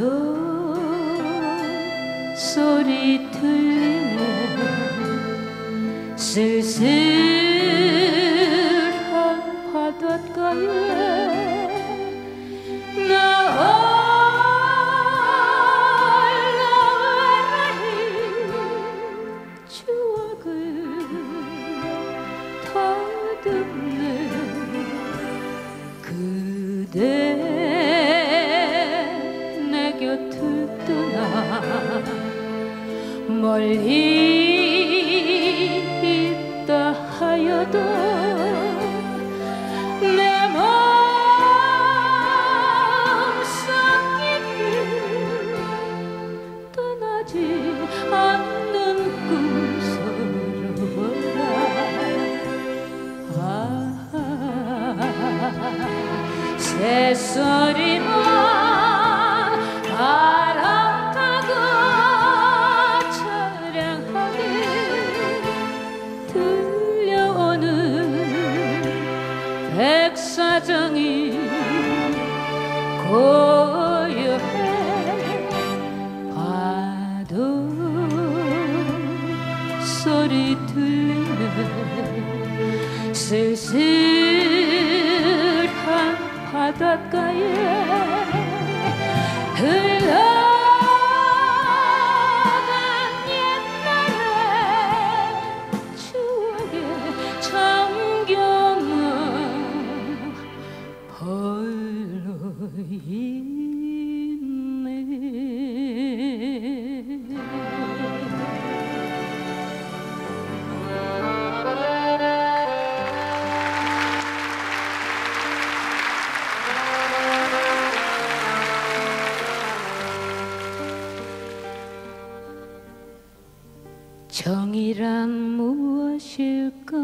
파도 소리 들리는 쓸쓸한 바닷가에 있다 하여도 내 떠나지 않는 아, 새소리 백사장이 고요해. 파도 소리 들리네 쓸쓸한 바닷가에 흘러 정이란 무엇일까?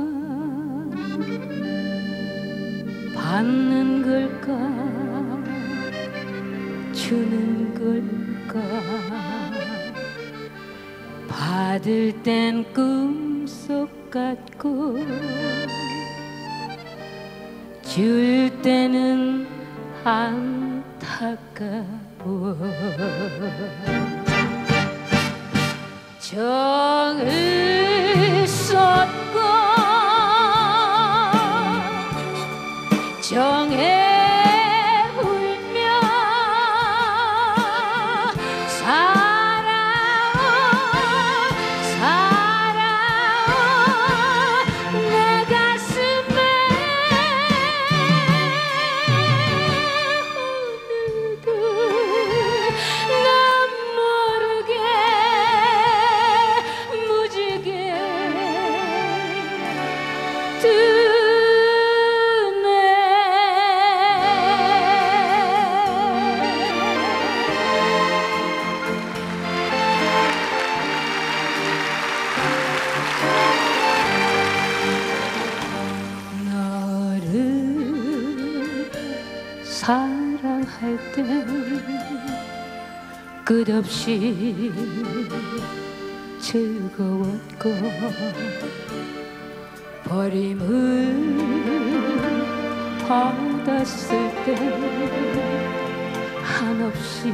받는 걸까 주는 걸까? 받을 땐 꿈속 같고 줄 때는 안타까워. 정을 사랑할 때 끝없이 즐거웠고 버림을 받았을 때 한없이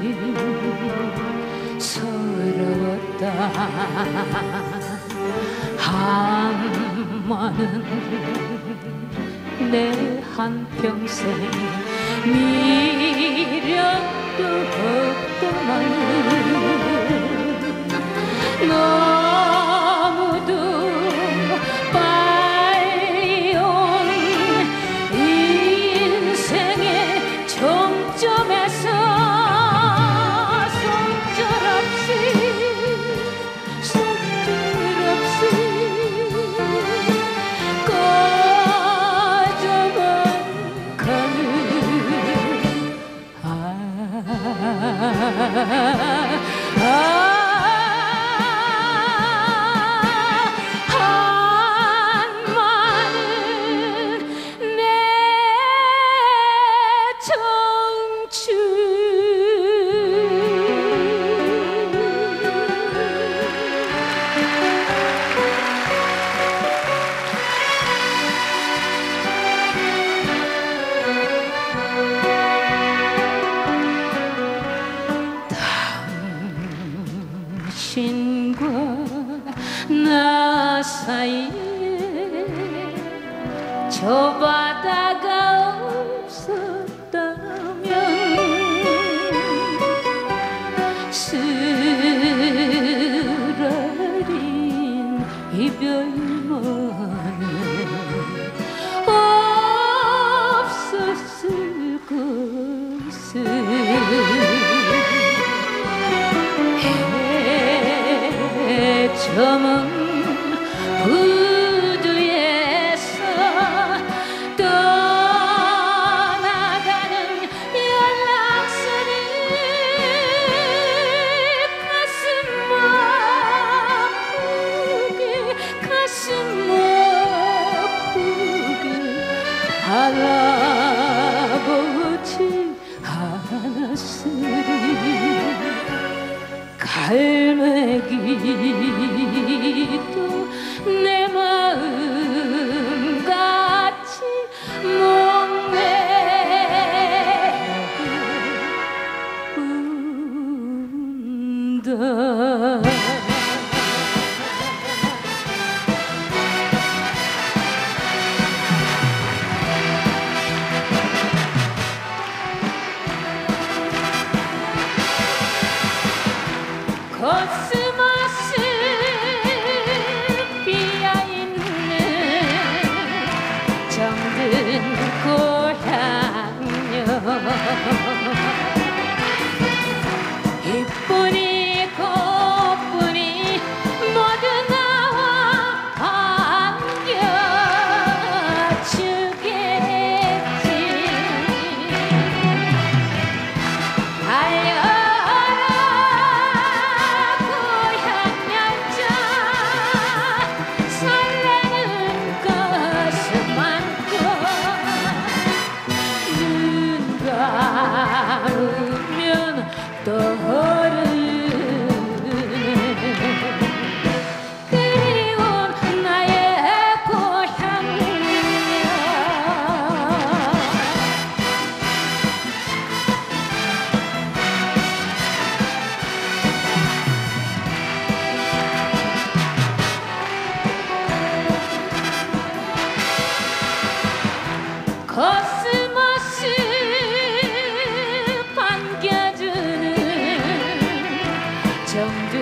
서러웠다. 한마는 내 한평생 미련도 없더만 Chopa. 않았으리 갈매기도 내 마음같이 목매고 운다. Cause 가슴없이 반겨주는 정든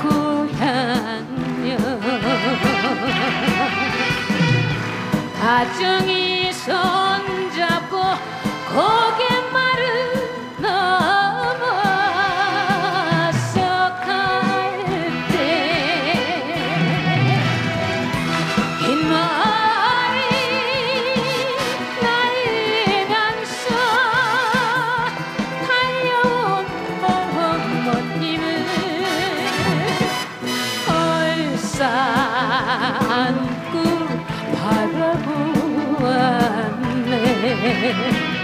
고향녀. 가정이 손잡고 Yeah.